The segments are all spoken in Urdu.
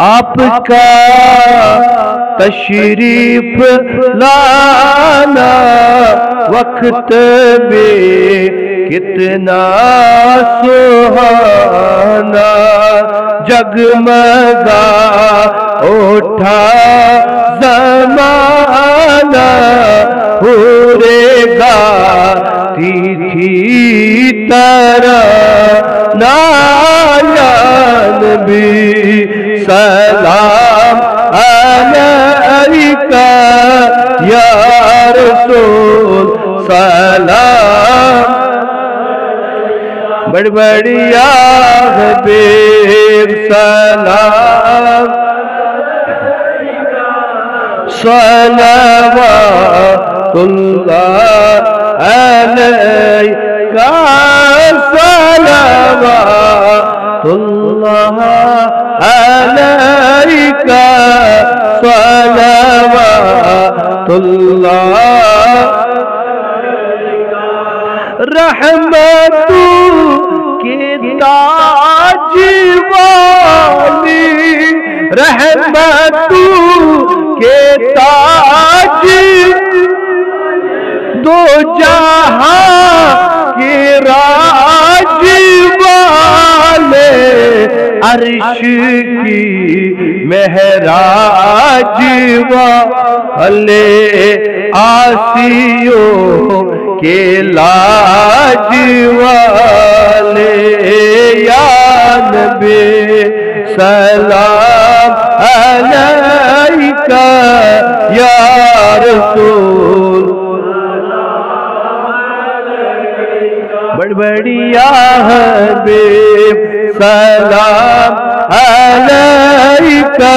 آپ کا تشریف لانا وقت میں کتنا سہانا جگمگا اٹھا زمانہ پورے گا تھی طرح نایا نبی سلام علیکہ یا رسول سلام۔ بڑ بڑیا حبیب سلام۔ صلوات اللہ علیکہ صلوات اللہ علیکہ صلوات اللہ رحمت کے تاج والی رحمت کے تاج دو جہاں کے راج عرش کی مہراج والے آسیوں کے لاج والے یا نبی سلام علیکہ۔ بڑ بڑیا حبیب سلام علیکہ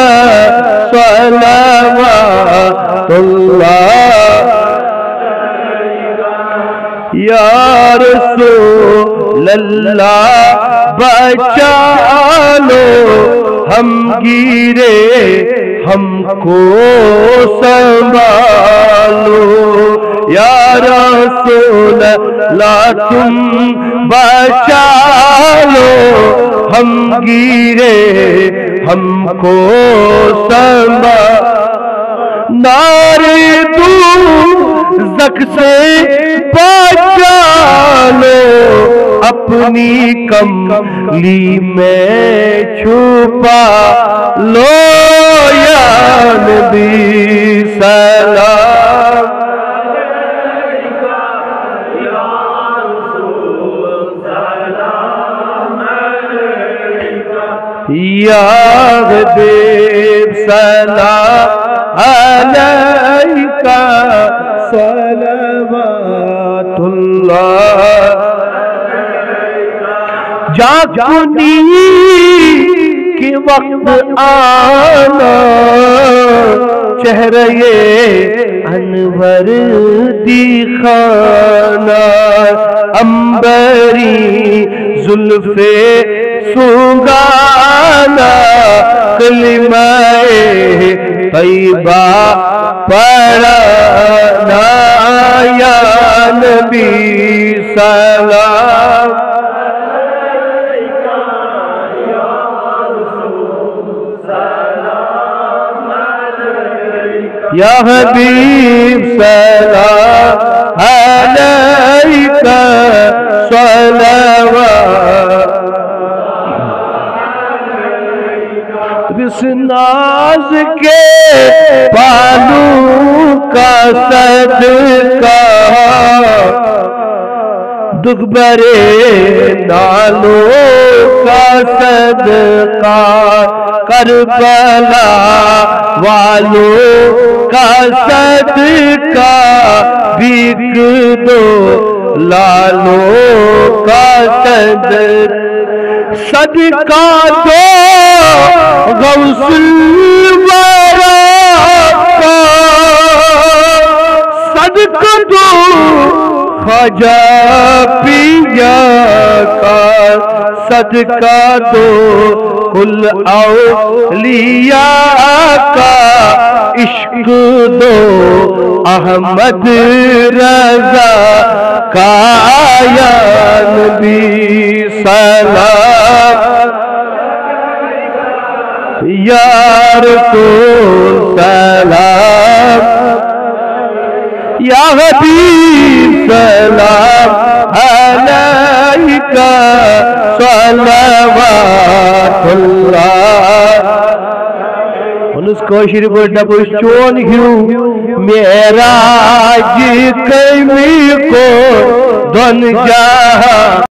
صلوات اللہ یا رسول اللہ بچا لو ہم گیرے ہم کو سنبھالو، یا رسول اللہ، تم بچا لو ہم گیرے، ہم کو سنبھالو نارے تو زک سے بچا لو اپنی کملی میں چھپا لو۔ یا نبی سلام۔ یا حبیب سلام علیکہ صلوات اللہ۔ جاگنی کے وقت آنا چہرے انور دکھانا امبری زلف سنگانا کلمہ طیبہ پڑھنا یا نبی سلام۔ یا حبیب سلام علیکہ صلوات۔ اس ناز کے بالو کا صدقہ۔ دکھ برے نالوں کا صدقہ۔ کربلا والوں کا صدقہ بک دو لالوں کا صدقہ۔ صدقہ دو غوث الورا کا۔ صدقہ دو خواجہ پیا کا۔ صدقہ دو کل اولیاء کا عشق دو، احمد رضا کا یا نبی سلام یا رسول سلام۔ یا حبیب سلام۔ علیکہ صلوات اللہ۔ انس کوشر کو ڈبس چون ہیو۔ جی کمی کو دن جہاں۔